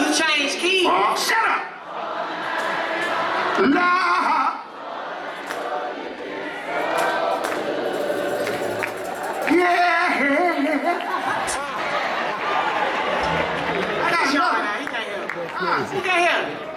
You changed keys. Oh, shut up. Nah. Yeah. I got Sean now. He can't hear. Ah, he can't hear. What